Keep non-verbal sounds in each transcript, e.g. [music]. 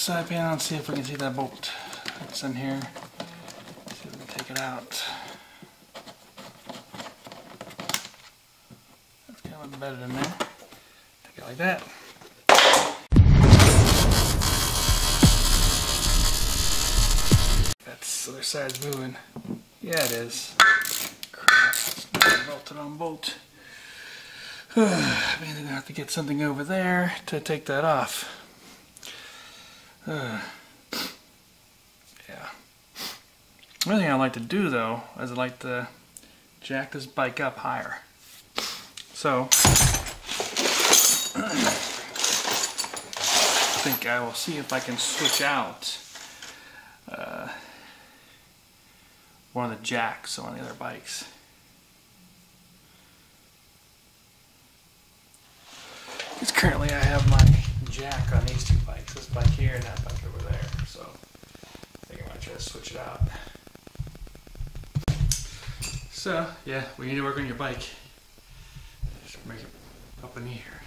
side panel and see if we can see that bolt that's in here. See if we can take it out. That's kind of embedded in there. Take it like that. That's the other side's moving. Yeah, it is. Bolted on bolt. [sighs] I'm gonna have to get something over there to take that off. [sighs] Yeah. Another thing I like to do though is I like to jack this bike up higher. So I think I will see if I can switch out uh, one of the jacks on the other bikes. Because currently I have my jack on these two bikes, this bike here and that bike over there. So I think I might try to switch it out. So yeah, we need to work on your bike. Just make it up in air.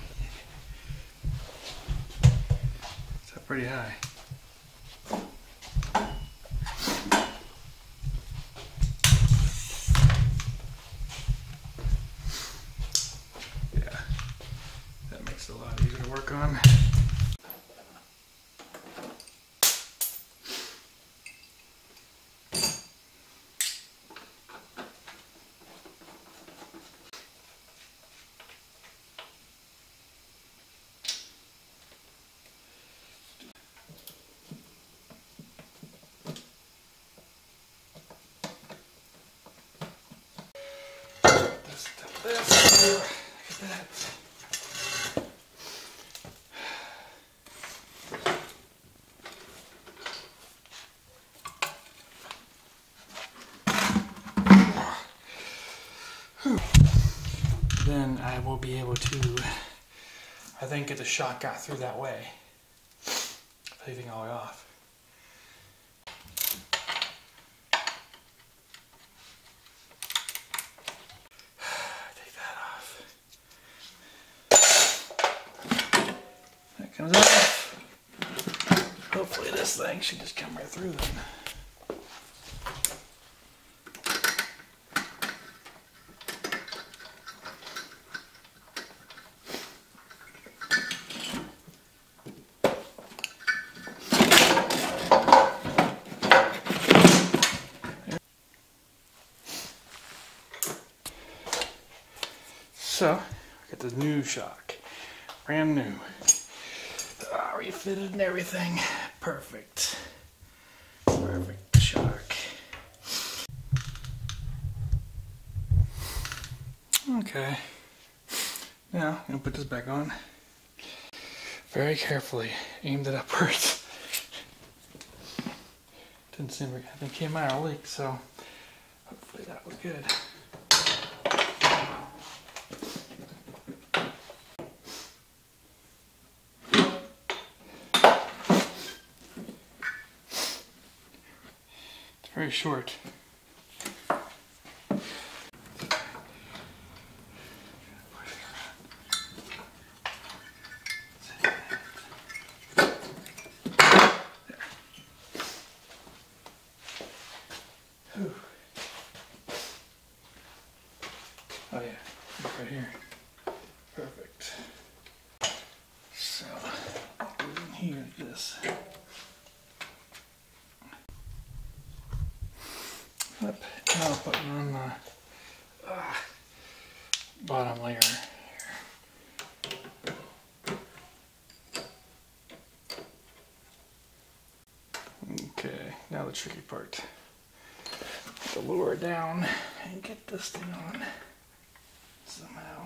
It's up pretty high. Yeah, that makes it a lot easier to work on. This to this. Then I will be able to, I think, get the shot got through that way. Leaving all the way off. Comes off. Hopefully this thing should just come right through then. So, I got the new shock. Brand new. Ah, refitted and everything. Perfect. Perfect shock. Okay. Now, I'm gonna put this back on. Very carefully. Aimed it upwards. Didn't seem to have came out a leak, so hopefully that was good. Very short. Oh yeah, right here. Perfect. So, in here, this. Yep, now I'll put it on the ah, bottom layer. Okay, now the tricky part. To lower down and get this thing on somehow.